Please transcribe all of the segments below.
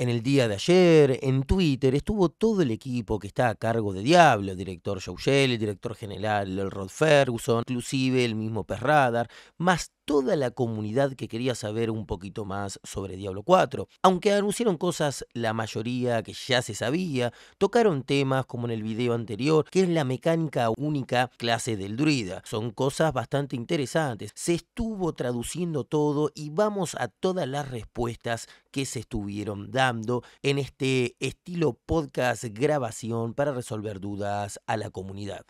En el día de ayer, en Twitter, estuvo todo el equipo que está a cargo de Diablo, el director Joe Shell, el director general Rod Ferguson, inclusive el mismo Perradar, más toda la comunidad que quería saber un poquito más sobre Diablo 4. Aunque anunciaron cosas, la mayoría que ya se sabía, tocaron temas como en el video anterior, que es la mecánica única clase del druida. Son cosas bastante interesantes. Se estuvo traduciendo todo y vamos a todas las respuestas que se estuvieron dando en este estilo podcast grabación para resolver dudas a la comunidad.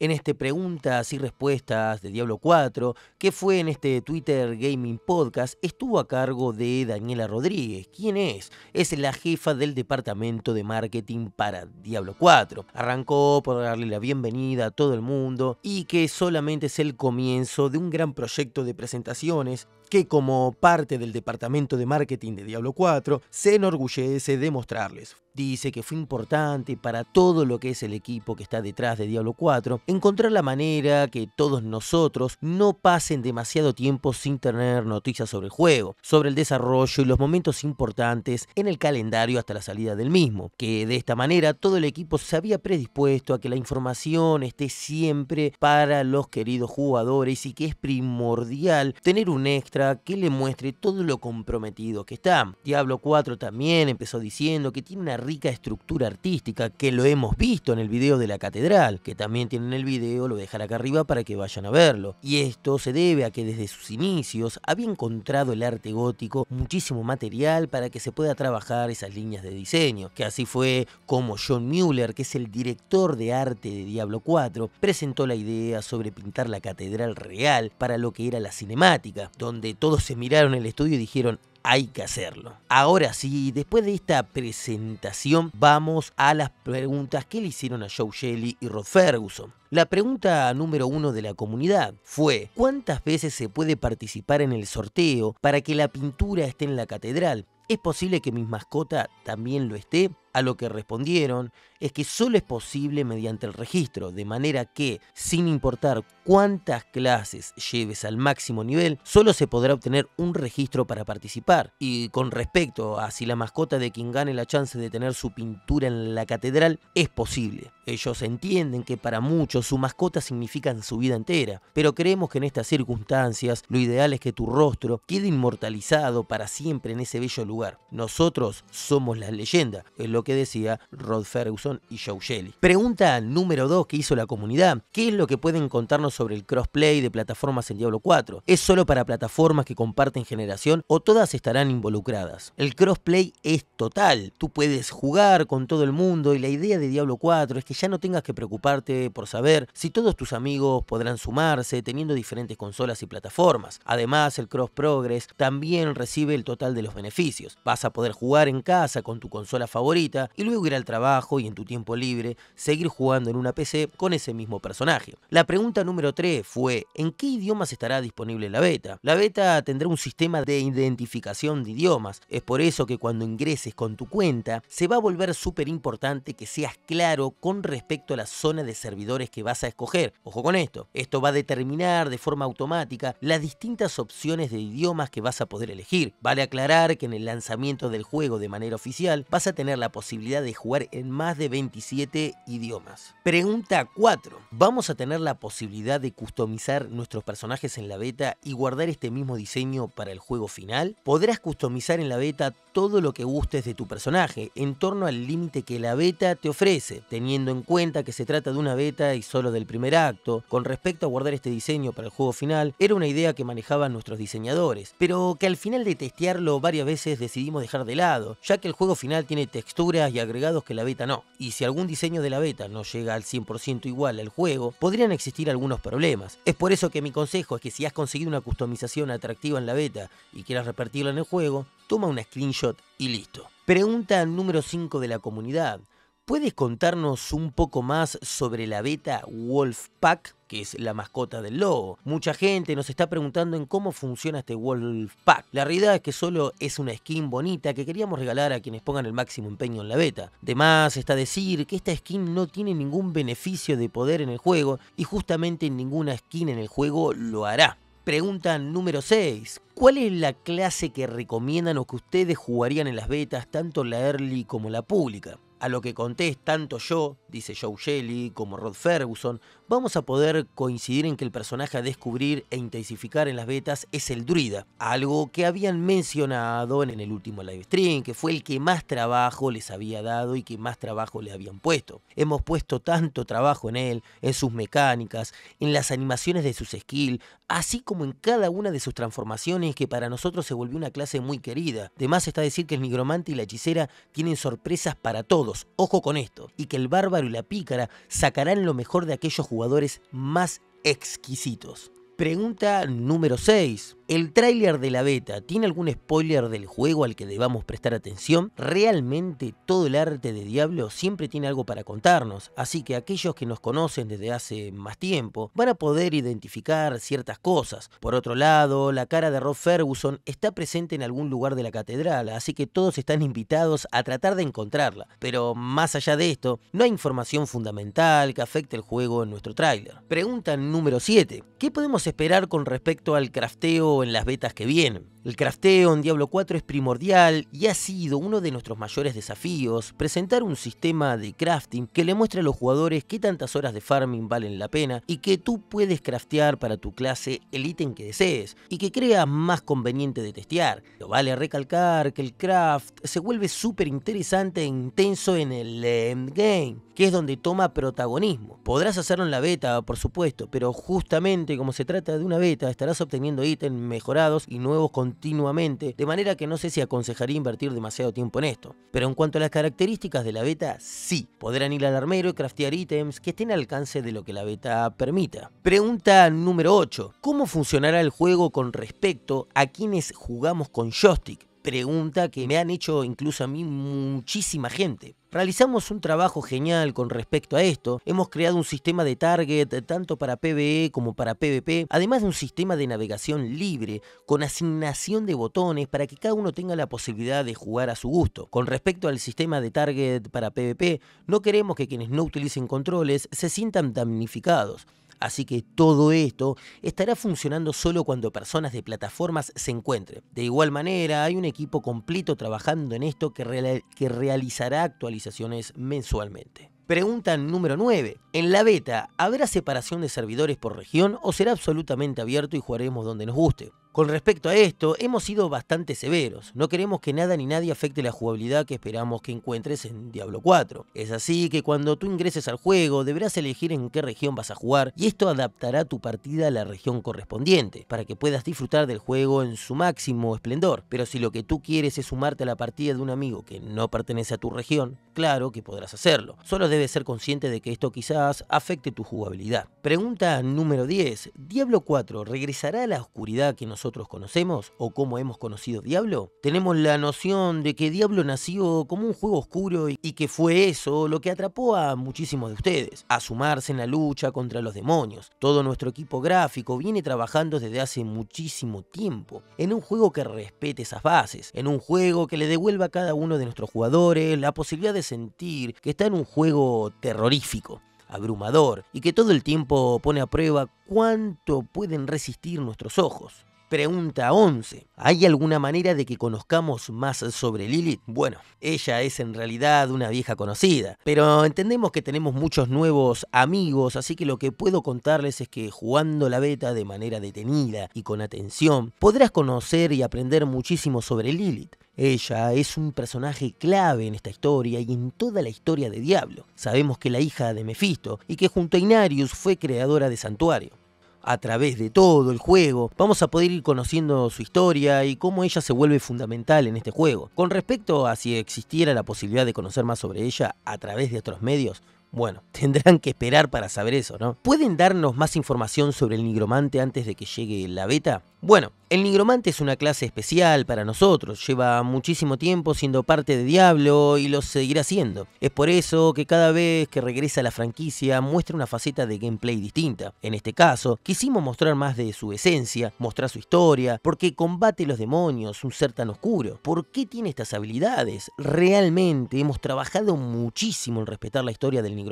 En este preguntas y respuestas de Diablo 4, que fue en este Twitter Gaming Podcast, estuvo a cargo de Daniela Rodríguez. ¿Quién es? Es la jefa del departamento de marketing para Diablo 4. Arrancó por darle la bienvenida a todo el mundo y que solamente es el comienzo de un gran proyecto de presentaciones que como parte del departamento de marketing de Diablo 4 se enorgullece de mostrarles. Dice que fue importante para todo lo que es el equipo que está detrás de Diablo 4 encontrar la manera que todos nosotros no pasen demasiado tiempo sin tener noticias sobre el juego, sobre el desarrollo y los momentos importantes en el calendario hasta la salida del mismo, que de esta manera todo el equipo se había predispuesto a que la información esté siempre para los queridos jugadores y que es primordial tener un extra que le muestre todo lo comprometido que está. Diablo 4 también empezó diciendo que tiene una rica estructura artística que lo hemos visto en el video de la catedral, que también tienen el video, lo dejaré acá arriba para que vayan a verlo. Y esto se debe a que desde sus inicios había encontrado el arte gótico muchísimo material para que se pueda trabajar esas líneas de diseño, que así fue como John Mueller, que es el director de arte de Diablo 4, presentó la idea sobre pintar la catedral real para lo que era la cinemática, donde todos se miraron el estudio y dijeron, hay que hacerlo. Ahora sí, después de esta presentación, vamos a las preguntas que le hicieron a Joe Shelley y Rod Ferguson. La pregunta número uno de la comunidad fue, ¿cuántas veces se puede participar en el sorteo para que la pintura esté en la catedral? ¿Es posible que mi mascota también lo esté? A lo que respondieron es que solo es posible mediante el registro, de manera que, sin importar cuántas clases lleves al máximo nivel, solo se podrá obtener un registro para participar. Y con respecto a si la mascota de quien gane la chance de tener su pintura en la catedral, es posible. Ellos entienden que para muchos su mascota significa su vida entera, pero creemos que en estas circunstancias lo ideal es que tu rostro quede inmortalizado para siempre en ese bello lugar. Nosotros somos la leyenda, es lo que decía Rod Ferguson y Joe Shelley. Pregunta número 2 que hizo la comunidad. ¿Qué es lo que pueden contarnos sobre el crossplay de plataformas en Diablo 4? ¿Es solo para plataformas que comparten generación o todas estarán involucradas? El crossplay es total. Tú puedes jugar con todo el mundo y la idea de Diablo 4 es que ya no tengas que preocuparte por saber si todos tus amigos podrán sumarse teniendo diferentes consolas y plataformas. Además, el Cross Progress también recibe el total de los beneficios. Vas a poder jugar en casa con tu consola favorita y luego ir al trabajo y en tu tiempo libre seguir jugando en una PC con ese mismo personaje. La pregunta número 3 fue, ¿en qué idiomas estará disponible la beta? La beta tendrá un sistema de identificación de idiomas, es por eso que cuando ingreses con tu cuenta se va a volver súper importante que seas claro con respecto a la zona de servidores que vas a escoger. Ojo con esto, esto va a determinar de forma automática las distintas opciones de idiomas que vas a poder elegir. Vale aclarar que en el lanzamiento del juego de manera oficial vas a tener la posibilidad de jugar en más de 27 idiomas. Pregunta 4. ¿Vamos a tener la posibilidad de customizar nuestros personajes en la beta y guardar este mismo diseño para el juego final? Podrás customizar en la beta todo lo que gustes de tu personaje en torno al límite que la beta te ofrece, teniendo en cuenta que se trata de una beta y solo del primer acto. Con respecto a guardar este diseño para el juego final, era una idea que manejaban nuestros diseñadores, pero que al final de testearlo varias veces decidimos dejar de lado, ya que el juego final tiene y agregados que la beta no. Y si algún diseño de la beta no llega al 100% igual al juego, podrían existir algunos problemas. Es por eso que mi consejo es que si has conseguido una customización atractiva en la beta y quieras repartirla en el juego, toma una screenshot y listo. Pregunta número 5 de la comunidad. ¿Puedes contarnos un poco más sobre la beta Wolfpack, que es la mascota del lobo? Mucha gente nos está preguntando en cómo funciona este Wolfpack. La realidad es que solo es una skin bonita que queríamos regalar a quienes pongan el máximo empeño en la beta. Además está decir que esta skin no tiene ningún beneficio de poder en el juego y justamente ninguna skin en el juego lo hará. Pregunta número 6. ¿Cuál es la clase que recomiendan o que ustedes jugarían en las betas, tanto la early como la pública? A lo que conté tanto yo, dice Joe Shelley, como Rod Ferguson, vamos a poder coincidir en que el personaje a descubrir e intensificar en las betas es el druida, algo que habían mencionado en el último live stream, que fue el que más trabajo les había dado y que más trabajo le habían puesto. Hemos puesto tanto trabajo en él, en sus mecánicas, en las animaciones de sus skills, así como en cada una de sus transformaciones que para nosotros se volvió una clase muy querida. Además está decir que el nigromante y la hechicera tienen sorpresas para todos ojo con esto, y que el bárbaro y la pícara sacarán lo mejor de aquellos jugadores más exquisitos. Pregunta número 6. ¿El tráiler de la beta tiene algún spoiler del juego al que debamos prestar atención? Realmente todo el arte de Diablo siempre tiene algo para contarnos, así que aquellos que nos conocen desde hace más tiempo van a poder identificar ciertas cosas. Por otro lado, la cara de Rob Ferguson está presente en algún lugar de la catedral, así que todos están invitados a tratar de encontrarla. Pero más allá de esto, no hay información fundamental que afecte el juego en nuestro tráiler. Pregunta número 7. ¿Qué podemos esperar con respecto al crafteo en las betas que vienen. El crafteo en Diablo 4 es primordial y ha sido uno de nuestros mayores desafíos presentar un sistema de crafting que le muestre a los jugadores qué tantas horas de farming valen la pena y que tú puedes craftear para tu clase el ítem que desees y que crea más conveniente de testear. Lo vale recalcar que el craft se vuelve súper interesante e intenso en el endgame, que es donde toma protagonismo. Podrás hacerlo en la beta, por supuesto, pero justamente como se trata de una beta, estarás obteniendo ítems mejorados y nuevos continuamente, de manera que no sé si aconsejaría invertir demasiado tiempo en esto. Pero en cuanto a las características de la beta, sí, podrán ir al armero y craftear ítems que estén al alcance de lo que la beta permita. Pregunta número 8. ¿Cómo funcionará el juego con respecto a quienes jugamos con joystick? Pregunta que me han hecho incluso a mí muchísima gente. Realizamos un trabajo genial con respecto a esto. Hemos creado un sistema de target tanto para PvE como para PvP, además de un sistema de navegación libre con asignación de botones para que cada uno tenga la posibilidad de jugar a su gusto. Con respecto al sistema de target para PvP, no queremos que quienes no utilicen controles se sientan damnificados. Así que todo esto estará funcionando solo cuando personas de plataformas se encuentren. De igual manera, hay un equipo completo trabajando en esto que, realizará actualizaciones mensualmente. Pregunta número 9. En la beta, ¿habrá separación de servidores por región o será absolutamente abierto y jugaremos donde nos guste? Con respecto a esto, hemos sido bastante severos. No queremos que nada ni nadie afecte la jugabilidad que esperamos que encuentres en Diablo 4. Es así que cuando tú ingreses al juego, deberás elegir en qué región vas a jugar y esto adaptará tu partida a la región correspondiente, para que puedas disfrutar del juego en su máximo esplendor. Pero si lo que tú quieres es sumarte a la partida de un amigo que no pertenece a tu región, claro que podrás hacerlo. Solo debes ser consciente de que esto quizás afecte tu jugabilidad. Pregunta número 10. ¿Diablo 4 regresará a la oscuridad que nos nosotros conocemos o cómo hemos conocido Diablo? Tenemos la noción de que Diablo nació como un juego oscuro y que fue eso lo que atrapó a muchísimos de ustedes, a sumarse en la lucha contra los demonios. Todo nuestro equipo gráfico viene trabajando desde hace muchísimo tiempo en un juego que respete esas bases, en un juego que le devuelva a cada uno de nuestros jugadores la posibilidad de sentir que está en un juego terrorífico abrumador y que todo el tiempo pone a prueba cuánto pueden resistir nuestros ojos. Pregunta 11. ¿Hay alguna manera de que conozcamos más sobre Lilith? Bueno, ella es en realidad una vieja conocida, pero entendemos que tenemos muchos nuevos amigos, así que lo que puedo contarles es que jugando la beta de manera detenida y con atención, podrás conocer y aprender muchísimo sobre Lilith. Ella es un personaje clave en esta historia y en toda la historia de Diablo. Sabemos que la hija de Mephisto y que junto a Inarius fue creadora de Santuario a través de todo el juego, vamos a poder ir conociendo su historia y cómo ella se vuelve fundamental en este juego. Con respecto a si existiera la posibilidad de conocer más sobre ella a través de otros medios, bueno, tendrán que esperar para saber eso, ¿no? ¿Pueden darnos más información sobre el nigromante antes de que llegue la beta? Bueno, el nigromante es una clase especial para nosotros, lleva muchísimo tiempo siendo parte de Diablo y lo seguirá siendo. Es por eso que cada vez que regresa a la franquicia muestra una faceta de gameplay distinta. En este caso, quisimos mostrar más de su esencia, mostrar su historia, porque combate los demonios, un ser tan oscuro. ¿Por qué tiene estas habilidades? Realmente hemos trabajado muchísimo en respetar la historia del nigromante,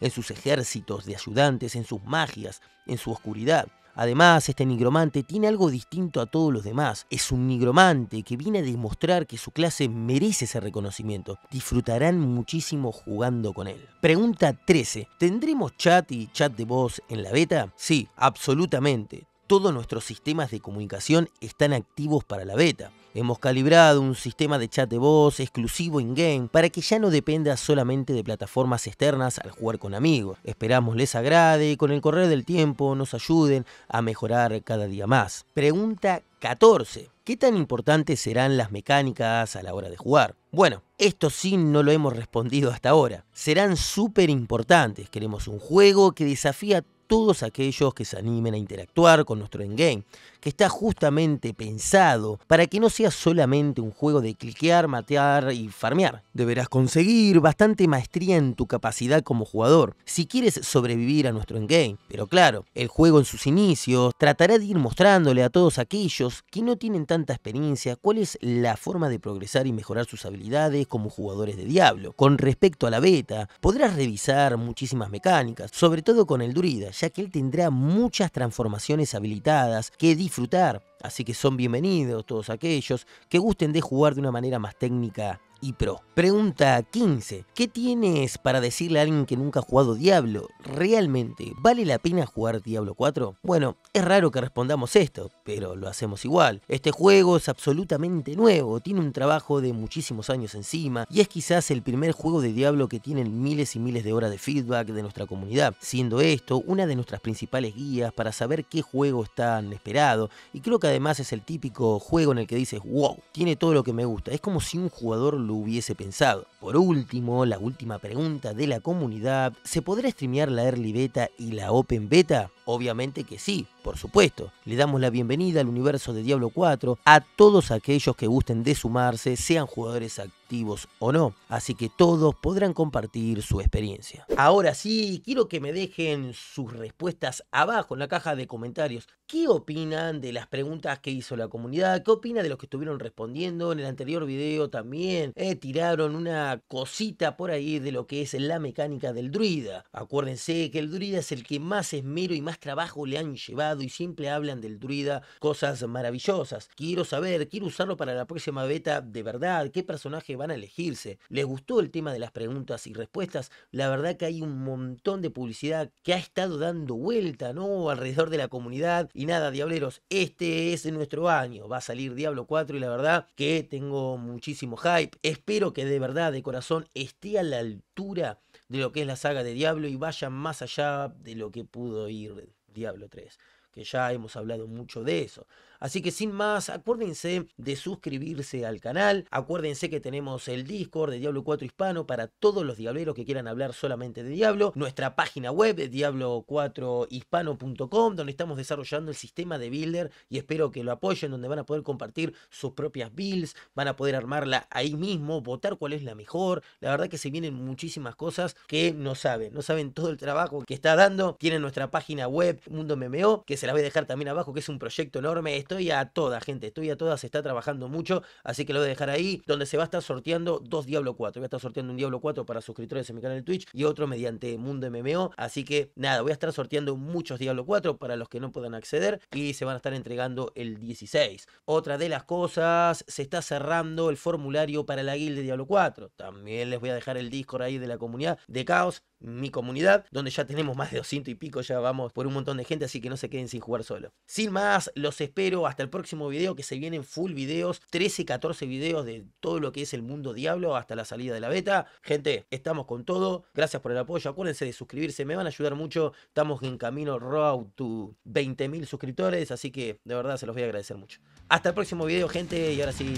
en sus ejércitos de ayudantes, en sus magias, en su oscuridad. Además, este nigromante tiene algo distinto a todos los demás. Es un nigromante que viene a demostrar que su clase merece ese reconocimiento. Disfrutarán muchísimo jugando con él. Pregunta 13. ¿Tendremos chat y chat de voz en la beta? Sí, absolutamente todos nuestros sistemas de comunicación están activos para la beta. Hemos calibrado un sistema de chat de voz exclusivo in-game para que ya no dependa solamente de plataformas externas al jugar con amigos. Esperamos les agrade y con el correr del tiempo nos ayuden a mejorar cada día más. Pregunta 14. ¿Qué tan importantes serán las mecánicas a la hora de jugar? Bueno, esto sí no lo hemos respondido hasta ahora. Serán súper importantes. Queremos un juego que desafía todos aquellos que se animen a interactuar con nuestro endgame, que está justamente pensado para que no sea solamente un juego de cliquear, matear y farmear. Deberás conseguir bastante maestría en tu capacidad como jugador si quieres sobrevivir a nuestro endgame. Pero claro, el juego en sus inicios tratará de ir mostrándole a todos aquellos que no tienen tanta experiencia cuál es la forma de progresar y mejorar sus habilidades como jugadores de Diablo. Con respecto a la beta, podrás revisar muchísimas mecánicas, sobre todo con el druida, ya que él tendrá muchas transformaciones habilitadas que disfrutar. Así que son bienvenidos todos aquellos que gusten de jugar de una manera más técnica y Pro. Pregunta 15. ¿Qué tienes para decirle a alguien que nunca ha jugado Diablo? ¿Realmente vale la pena jugar Diablo 4? Bueno, es raro que respondamos esto, pero lo hacemos igual. Este juego es absolutamente nuevo, tiene un trabajo de muchísimos años encima y es quizás el primer juego de Diablo que tiene miles y miles de horas de feedback de nuestra comunidad, siendo esto una de nuestras principales guías para saber qué juego es tan esperado y creo que además es el típico juego en el que dices, wow, tiene todo lo que me gusta. Es como si un jugador hubiese pensado. Por último, la última pregunta de la comunidad, ¿se podrá streamear la Early Beta y la Open Beta? Obviamente que sí, por supuesto. Le damos la bienvenida al universo de Diablo 4 a todos aquellos que gusten de sumarse, sean jugadores activos o no. Así que todos podrán compartir su experiencia. Ahora sí, quiero que me dejen sus respuestas abajo en la caja de comentarios. ¿Qué opinan de las preguntas que hizo la comunidad? ¿Qué opinan de los que estuvieron respondiendo? En el anterior video también eh, tiraron una cosita por ahí de lo que es la mecánica del druida. Acuérdense que el druida es el que más esmero y más trabajo le han llevado y siempre hablan del druida cosas maravillosas. Quiero saber, quiero usarlo para la próxima beta de verdad. ¿Qué personaje van a elegirse? ¿Les gustó el tema de las preguntas y respuestas? La verdad que hay un montón de publicidad que ha estado dando vuelta, ¿no? Alrededor de la comunidad y nada, diableros, este es nuestro año. Va a salir Diablo 4 y la verdad que tengo muchísimo hype. Espero que de verdad, de corazón, esté a la altura de lo que es la saga de Diablo y vaya más allá de lo que pudo ir Diablo 3 que ya hemos hablado mucho de eso. Así que sin más, acuérdense de suscribirse al canal, acuérdense que tenemos el Discord de Diablo 4 Hispano para todos los diableros que quieran hablar solamente de Diablo, nuestra página web de diablo4hispano.com donde estamos desarrollando el sistema de builder y espero que lo apoyen, donde van a poder compartir sus propias builds, van a poder armarla ahí mismo, votar cuál es la mejor, la verdad que se vienen muchísimas cosas que no saben, no saben todo el trabajo que está dando, tienen nuestra página web Mundo MMO, que se la voy a dejar también abajo, que es un proyecto enorme, estoy a toda, gente, estoy a toda, se está trabajando mucho, así que lo voy a dejar ahí, donde se va a estar sorteando dos Diablo 4. Voy a estar sorteando un Diablo 4 para suscriptores en mi canal de Twitch y otro mediante Mundo MMO, así que nada, voy a estar sorteando muchos Diablo 4 para los que no puedan acceder y se van a estar entregando el 16. Otra de las cosas, se está cerrando el formulario para la guild de Diablo 4. También les voy a dejar el Discord ahí de la comunidad de Caos, mi comunidad, donde ya tenemos más de 200 y pico, ya vamos por un montón de gente, así que no se queden sin jugar solo. Sin más, los espero hasta el próximo video que se vienen full videos, 13, 14 videos de todo lo que es el mundo Diablo hasta la salida de la beta. Gente, estamos con todo. Gracias por el apoyo. Acuérdense de suscribirse, me van a ayudar mucho. Estamos en camino road to 20.000 suscriptores, así que de verdad se los voy a agradecer mucho. Hasta el próximo video, gente, y ahora sí,